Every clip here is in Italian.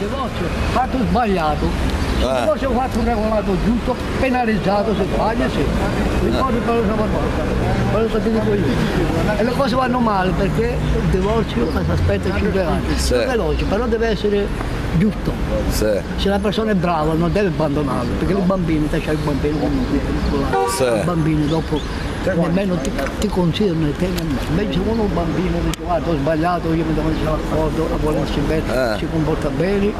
divorzio fatto sbagliato. Il Eh. divorzio fatto un regolato giusto, penalizzato se sbaglia, sì. Ricordi per lo quello che ti dico io. E le cose vanno male perché il divorzio si aspetta 5 anni. Sì. È veloce, però deve essere giusto. Sì, Se la persona è brava non deve abbandonarlo, perché i bambini, te c'hai il bambino, Sì. i bambini dopo nemmeno ti, ti considerano e te nemmeno. Invece uno un bambino dice guarda ho sbagliato, io mi devo mettere d'accordo, a volersi bene, Eh. si comporta bene,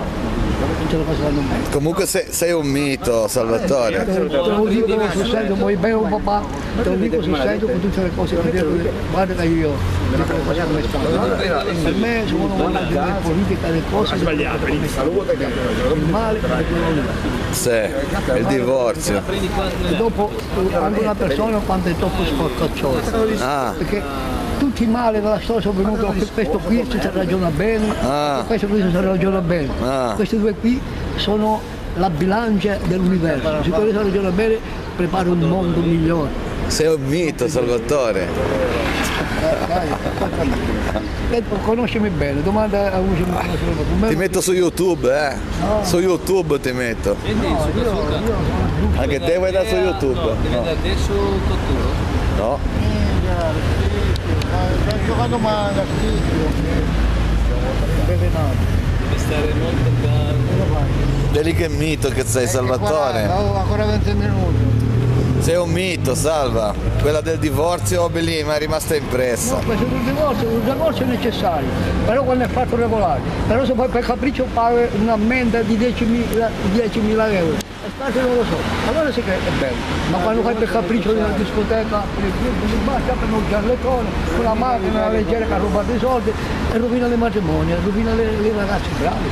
tutte le cose vanno bene. comunque sei, sei un mito Salvatore. Te lo dico sul serio, vuoi bene un papà, te lo dico serio con tutte le cose che dico, guarda io dico le cose come stanno. Per me se uno vuole dire politica le cose, sbagliato, il male è quello lì. Sì, il divorzio. E dopo anche una persona quando è troppo sporcacciosa. Ah, Perché tutti i mali della storia sono venuti a questo qui si ragiona bene, Ah. questo qui si ragiona bene. Ah. Questi due qui sono la bilancia dell'universo. Se quelli si ragiona bene prepara un mondo migliore. sei un mito Salvatore. E conoscimi bene, domanda a uno che mi conosce. Ti metto su YouTube, eh. Su YouTube ti metto. Anche te vuoi da su YouTube? Diventa adesso Totoro. No? Sta giocando male da Deve stare molto calmo. Vedi che mito che sei Salvatore. ancora 20 minuti. Sei un mito, Salva. Quella del divorzio, lì mi è rimasta impressa. Questo è un divorzio, un divorzio è necessario, però quando è fatto regolare. Però se poi per capriccio paga un'ammenda di 10.000 10.000 euro, e spazio non lo so, allora sì che è bello. Ma quando fai per capriccio di una discoteca, non basta per non usare le cose, con la macchina leggera che ha rubato i soldi e rovina le matrimonio, rovina le, le ragazze bravi.